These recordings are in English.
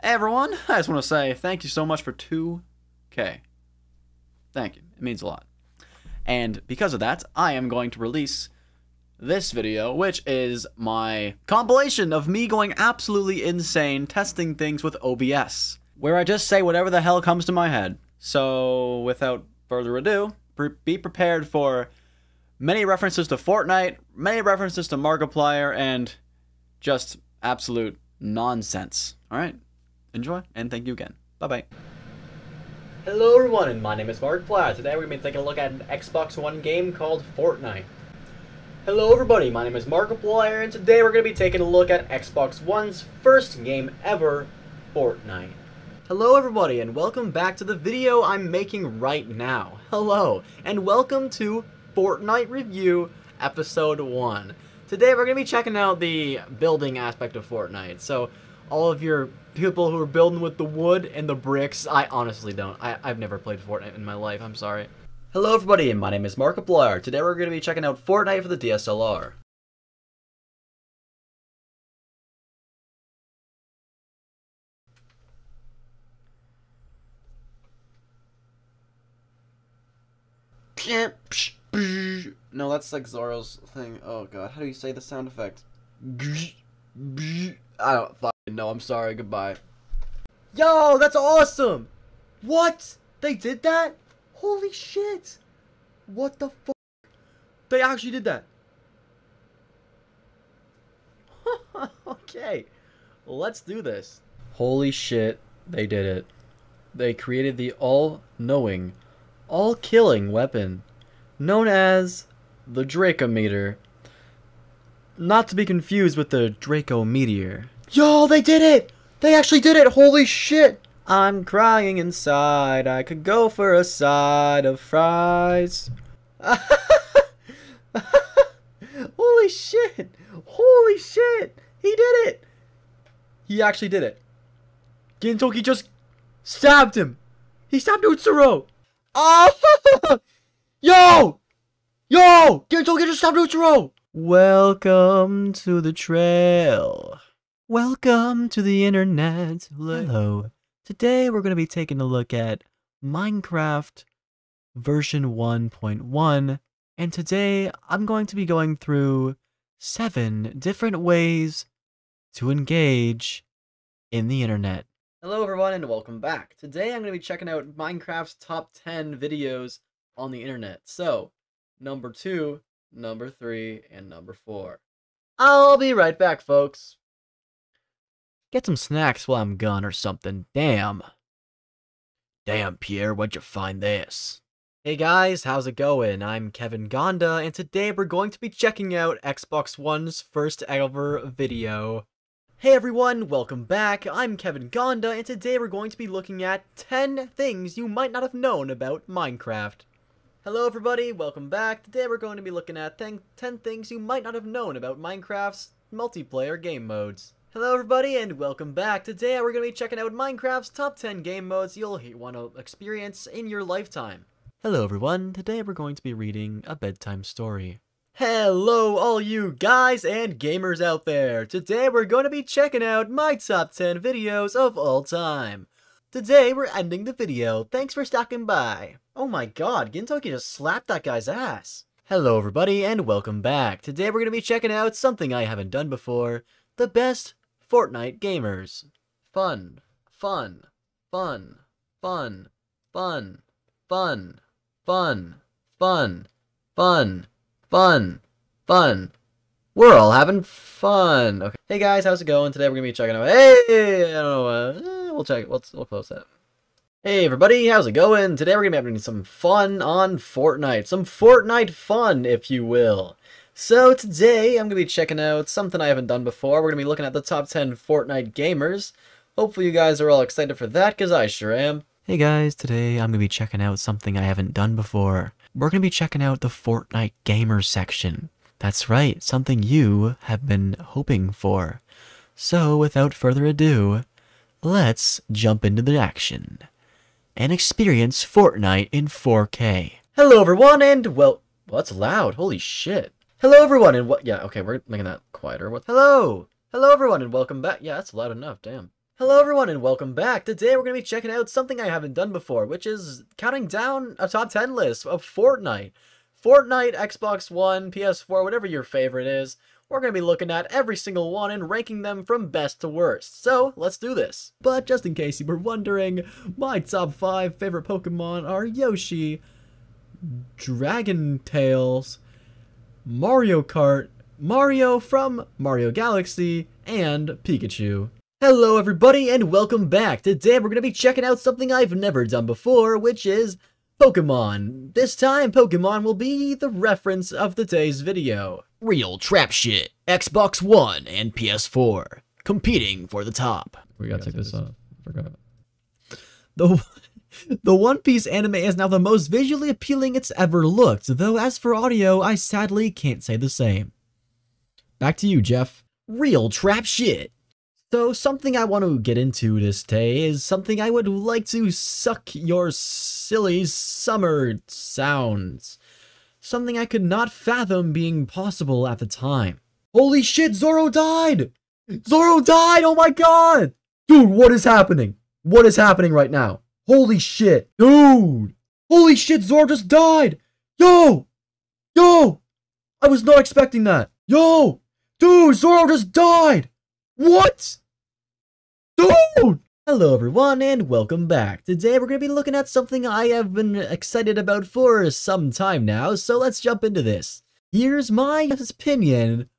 Everyone, I just want to say thank you so much for 2K. Thank you, it means a lot. And because of that, I am going to release this video, which is my compilation of me going absolutely insane testing things with OBS, where I just say whatever the hell comes to my head. So, without further ado, be prepared for many references to Fortnite, many references to Markiplier, and just absolute nonsense. Alright? Enjoy, and thank you again. Bye-bye. Hello everyone, and my name is Markiplier. Today we're going to be taking a look at an Xbox One game called Fortnite. Hello everybody, my name is Markiplier, and today we're going to be taking a look at Xbox One's first game ever, Fortnite. Hello everybody, and welcome back to the video I'm making right now. Hello, and welcome to Fortnite Review Episode 1. Today we're going to be checking out the building aspect of Fortnite, so all of your people who are building with the wood and the bricks, I honestly don't. I, I've never played Fortnite in my life, I'm sorry. Hello everybody, my name is Markiplier. Today we're going to be checking out Fortnite for the DSLR. No, that's like Zoro's thing. Oh god, how do you say the sound effect? I don't know. I'm sorry. Goodbye. Yo, that's awesome! What? They did that? Holy shit! What the fuck? They actually did that. okay. Let's do this. Holy shit, they did it. They created the all-knowing, all-killing weapon known as the Dracometer. Not to be confused with the Draco Meteor. Yo, they did it! They actually did it! Holy shit! I'm crying inside. I could go for a side of fries. Holy shit! Holy shit! He did it! He actually did it. Gintoki just stabbed him. He stabbed Utsuro. Oh! Yo! Yo! Gintoki just stabbed Utsuro. Welcome to the trail. Welcome to the internet. Hello. Today we're going to be taking a look at Minecraft version 1.1 and today I'm going to be going through seven different ways to engage in the internet. Hello everyone and welcome back. Today I'm going to be checking out Minecraft's top 10 videos on the internet. So, number 2, number 3, and number 4. I'll be right back folks. Get some snacks while I'm gone or something. Damn. Damn, Pierre, where'd you find this? Hey guys, how's it going? I'm Kevin Gonda, and today we're going to be checking out Xbox One's first ever video. Hey everyone, welcome back. I'm Kevin Gonda, and today we're going to be looking at 10 things you might not have known about Minecraft. Hello everybody, welcome back. Today we're going to be looking at 10, 10 things you might not have known about Minecraft's multiplayer game modes. Hello everybody and welcome back. Today we're going to be checking out Minecraft's top 10 game modes you'll want to experience in your lifetime. Hello everyone, today we're going to be reading a bedtime story. Hello all you guys and gamers out there. Today we're going to be checking out my top 10 videos of all time. Today we're ending the video. Thanks for stopping by. Oh my god, Gintoki just slapped that guy's ass. Hello everybody and welcome back. Today we're going to be checking out something I haven't done before. The best Fortnite gamers. Fun, fun, fun, fun, fun, fun, fun, fun, fun, fun, fun. We're all having fun. Okay. Hey guys, how's it going? Today we're gonna be checking out. Hey, I don't know. Uh, we'll check. We'll we'll close that. Hey everybody, how's it going? Today we're gonna be having some fun on Fortnite. Some Fortnite fun, if you will. So today, I'm going to be checking out something I haven't done before. We're going to be looking at the top 10 Fortnite gamers. Hopefully you guys are all excited for that, because I sure am. Hey guys, today I'm going to be checking out something I haven't done before. We're going to be checking out the Fortnite gamers section. That's right, something you have been hoping for. So without further ado, let's jump into the action and experience Fortnite in 4K. Hello everyone and well, well that's loud, holy shit. Hello everyone and what yeah, okay, we're making that quieter. What hello! Hello everyone and welcome back. Yeah, that's loud enough, damn. Hello everyone and welcome back. Today we're to be checking out something I haven't done before, which is counting down a top 10 list of Fortnite. Fortnite, Xbox One, PS4, whatever your favorite is. We're going to be looking at every single one and ranking them from best to worst. So, let's do this. But just in case you were wondering, my top 5 favorite Pokemon are Yoshi, Dragon Tales, Mario Kart, Mario from Mario Galaxy, and Pikachu. Hello everybody and welcome back. Today we're going to be checking out something I've never done before, which is Pokemon. This time Pokemon will be the reference of today's video. Real trap shit. Xbox One and PS4. Competing for the top. We gotta take this off. Forgot. The the One Piece anime is now the most visually appealing it's ever looked, though as for audio, I sadly can't say the same. Back to you, Jeff. Real trap shit. So something I want to get into this day is something I would like to suck your silly summer sounds. Something I could not fathom being possible at the time. Holy shit, Zoro died! Zoro died! Oh my god! Dude, what is happening? What is happening right now? Holy shit! Dude! Holy shit, Zoro just died! Yo! Yo! I was not expecting that! Yo! Dude, Zoro just died! What? Dude! Hello everyone and welcome back. Today we're going to be looking at something I have been excited about for some time now, so let's jump into this. Here's my opinion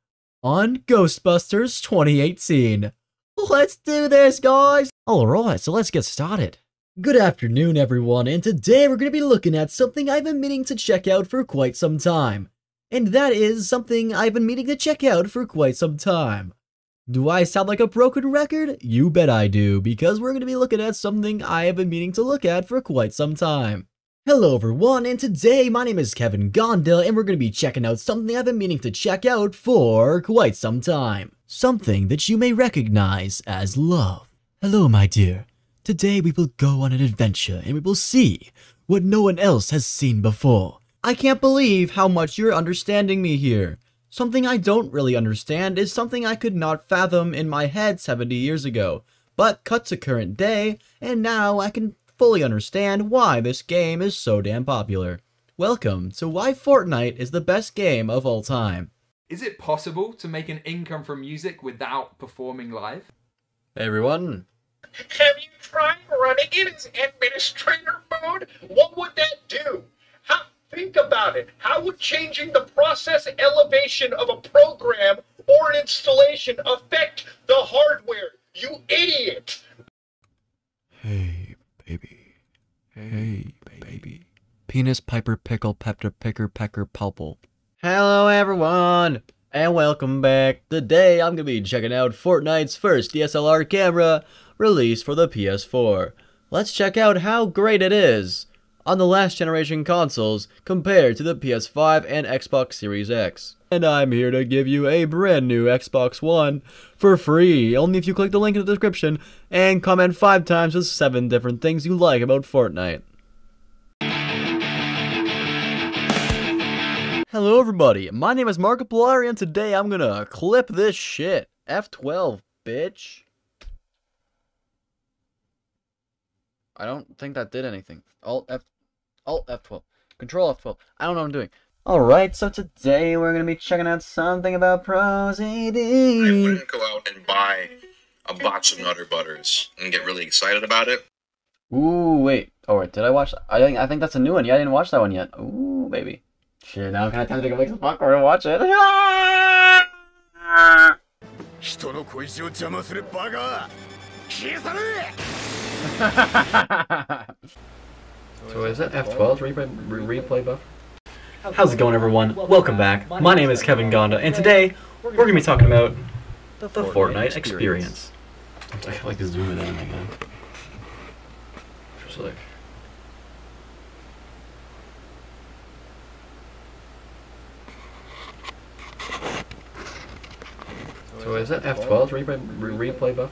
on Ghostbusters 2018. Let's do this, guys! Alright, so let's get started. Good afternoon, everyone, and today we're going to be looking at something I've been meaning to check out for quite some time. And that is something I've been meaning to check out for quite some time. Do I sound like a broken record? You bet I do, because we're going to be looking at something I have been meaning to look at for quite some time. Hello everyone, and today my name is Kevin Gonda, and we're going to be checking out something I've been meaning to check out for quite some time. Something that you may recognize as love. Hello my dear. Today we will go on an adventure, and we will see what no one else has seen before. I can't believe how much you're understanding me here. Something I don't really understand is something I could not fathom in my head 70 years ago, but cut to current day, and now I can fully understand why this game is so damn popular. Welcome to why Fortnite is the best game of all time. Is it possible to make an income from music without performing live? Hey everyone. Have you tried running it as administrator mode? What would that do? How, think about it. How would changing the process elevation of a program or an installation affect the hardware? You idiot! Hey, baby. Hey, baby. Penis, piper, pickle, pepper, picker, pecker, pulple. Hello everyone, and welcome back. Today I'm going to be checking out Fortnite's first DSLR camera release for the PS4. Let's check out how great it is on the last generation consoles compared to the PS5 and Xbox Series X. And I'm here to give you a brand new Xbox One for free, only if you click the link in the description and comment 5 times with 7 different things you like about Fortnite. Hello everybody, my name is Markiplier and today I'm gonna clip this shit. F12, bitch. I don't think that did anything. Alt F, Alt F12, Control F12. I don't know what I'm doing. All right, so today we're gonna be checking out something about I wouldn't go out and buy a box of Nutter Butters and get really excited about it. Ooh, wait. Oh wait, did I watch? I think I think that's a new one. Yeah, I didn't watch that one yet. Ooh, baby. Shit, now can I time to go make some popcorn and watch it? 人の小石を邪魔するバカ消され So is it F12 replay, re- replay buff? How's it going, everyone? Welcome back. My name is Kevin Gonda, and today we're gonna be talking about the Fortnite experience. I feel like to zoom it in again. Just like. So is it F12 replay, re- replay buff?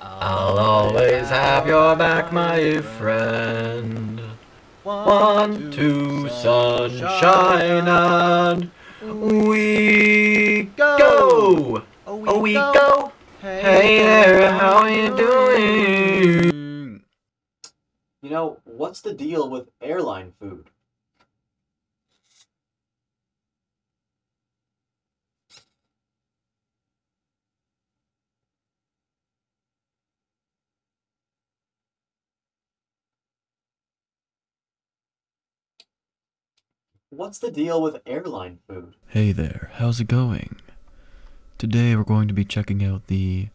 I'll always have your back, my friend. One, two, sunshine, and we go. Oh, we go. Hey there, how are you doing? You know, what's the deal with airline food? What's the deal with airline food? Hey there, how's it going? Today we're going to be checking out the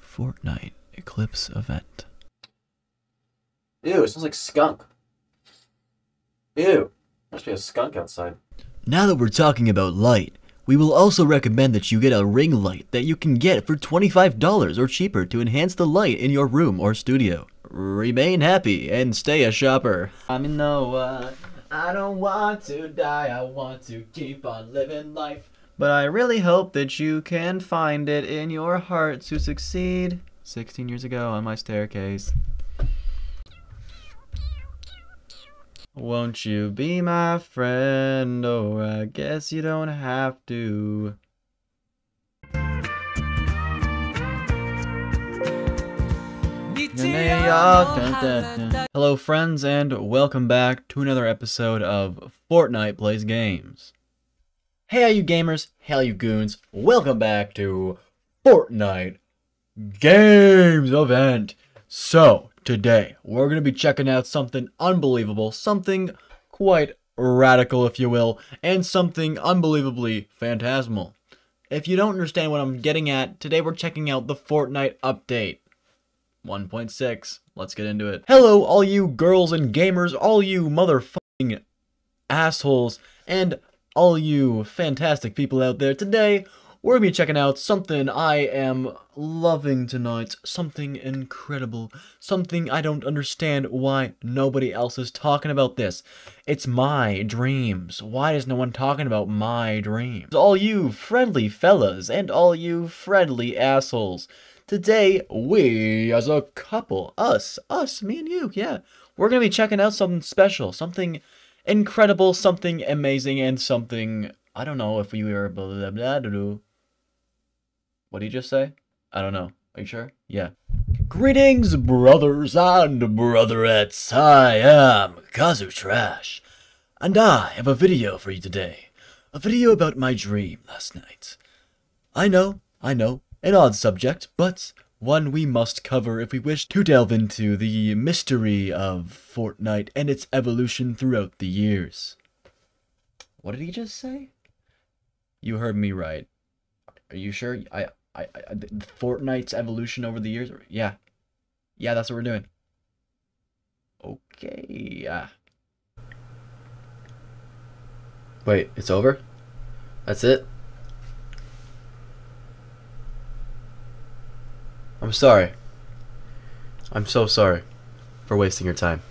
Fortnite Eclipse event. Ew, it smells like skunk. Ew, must be a skunk outside. Now that we're talking about light, we will also recommend that you get a ring light that you can get for $25 or cheaper to enhance the light in your room or studio. Remain happy and stay a shopper. I mean, no, what? I don't want to die, I want to keep on living life. But I really hope that you can find it in your heart to succeed. 16 years ago on my staircase. Won't you be my friend? Or I guess you don't have to. Hello, friends, and welcome back to another episode of Fortnite Plays Games. Hey, all you gamers, hey, you goons, welcome back to Fortnite Games Event. So, today, we're going to be checking out something unbelievable, something quite radical, if you will, and something unbelievably phantasmal. If you don't understand what I'm getting at, today we're checking out the Fortnite update. 1.6. Let's get into it. Hello, all you girls and gamers, all you motherfucking assholes, and all you fantastic people out there. Today, we're gonna be checking out something I am loving tonight. Something incredible. Something I don't understand why nobody else is talking about this. It's my dreams. Why is no one talking about my dreams? All you friendly fellas and all you friendly assholes. Today, we as a couple, us, us, me and you, yeah, we're gonna be checking out something special, something incredible, something amazing, and something I don't know if we were blah blah blah blah. blah. What did you just say? I don't know. Are you sure? Yeah. Greetings, brothers and brotherettes. I am Kazu Trash, and I have a video for you today. A video about my dream last night. I know, I know, an odd subject, but one we must cover if we wish to delve into the mystery of Fortnite and its evolution throughout the years. What did he just say? You heard me right. Are you sure? I, I, I Fortnite's evolution over the years? Yeah. Yeah, that's what we're doing. Okay, yeah. Wait, it's over? That's it? I'm sorry. I'm so sorry for wasting your time.